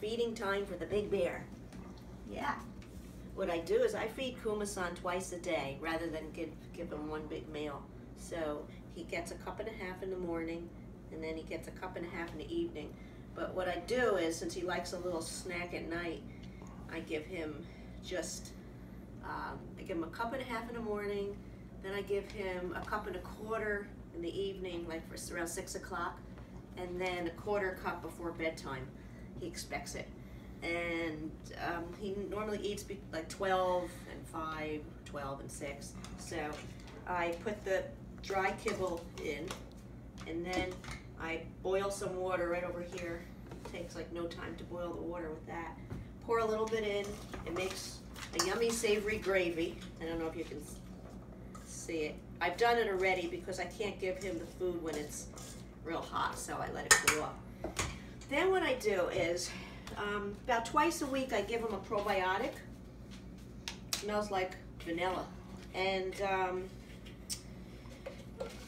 feeding time for the big bear. Yeah. What I do is I feed Kuma-san twice a day rather than give, give him one big meal. So he gets a cup and a half in the morning and then he gets a cup and a half in the evening. But what I do is, since he likes a little snack at night, I give him just, um, I give him a cup and a half in the morning, then I give him a cup and a quarter in the evening, like for around six o'clock, and then a quarter cup before bedtime. He expects it. And um, he normally eats like 12 and 5, 12 and 6. So I put the dry kibble in, and then I boil some water right over here. It takes like no time to boil the water with that. Pour a little bit in. It makes a yummy savory gravy. I don't know if you can see it. I've done it already because I can't give him the food when it's real hot, so I let it cool off. Do is um, about twice a week I give him a probiotic. smells like vanilla, and um,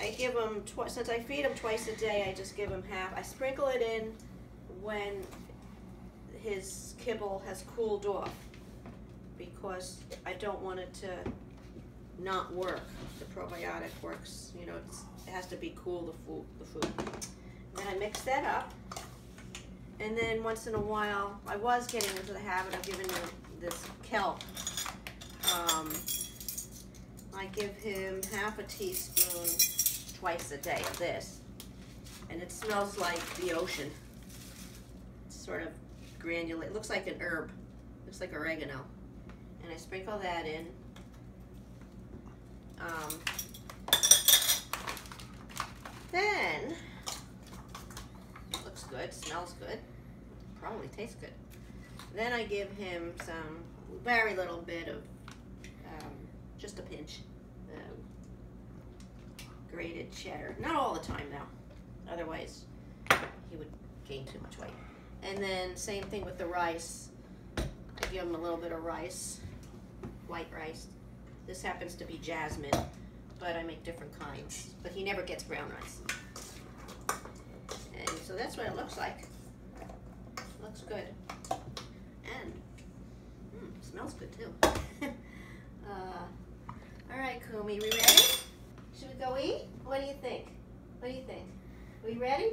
I give twice. Since I feed him twice a day, I just give him half. I sprinkle it in when his kibble has cooled off because I don't want it to not work. The probiotic works, you know, it has to be cool, the food, the food. Then I mix that up. And then once in a while, I was getting into the habit of giving him this kelp. Um, I give him half a teaspoon twice a day of this. And it smells like the ocean. It's sort of granulate, it looks like an herb. Looks like oregano. And I sprinkle that in. Um, then, good, smells good, probably tastes good. Then I give him some very little bit of, um, just a pinch, um, grated cheddar. Not all the time though, otherwise he would gain too much weight. And then same thing with the rice. I give him a little bit of rice, white rice. This happens to be jasmine, but I make different kinds. But he never gets brown rice. So that's what it looks like. Looks good. And mm, smells good too. uh, all right, Kumi, we ready? Should we go eat? What do you think? What do you think? We ready?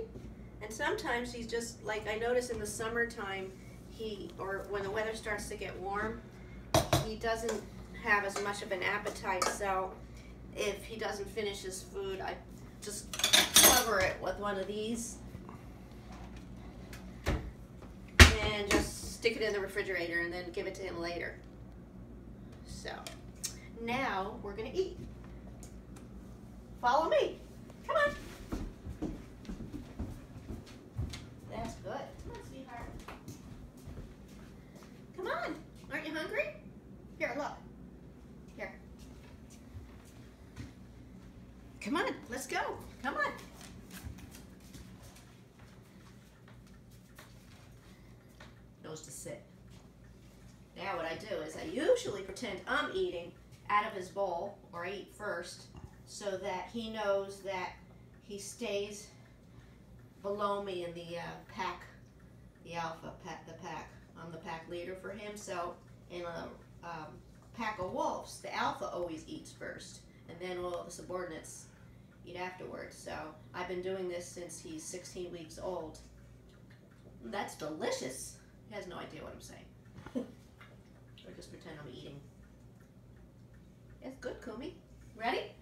And sometimes he's just like I notice in the summertime, he or when the weather starts to get warm, he doesn't have as much of an appetite. So if he doesn't finish his food, I just cover it with one of these and just stick it in the refrigerator and then give it to him later. So now we're gonna eat. Follow me. Come on. That's good. Come on, sweetheart. Come on. Aren't you hungry? Here, look. Here. Come on, let's go. Come on. To sit. Now what I do is I usually pretend I'm eating out of his bowl, or I eat first, so that he knows that he stays below me in the uh, pack, the alpha pack, the pack. I'm the pack leader for him, so in a um, pack of wolves, the alpha always eats first, and then all the subordinates eat afterwards. So I've been doing this since he's 16 weeks old. That's delicious. He has no idea what I'm saying. or just pretend I'm eating. It's good, Kumi. Ready?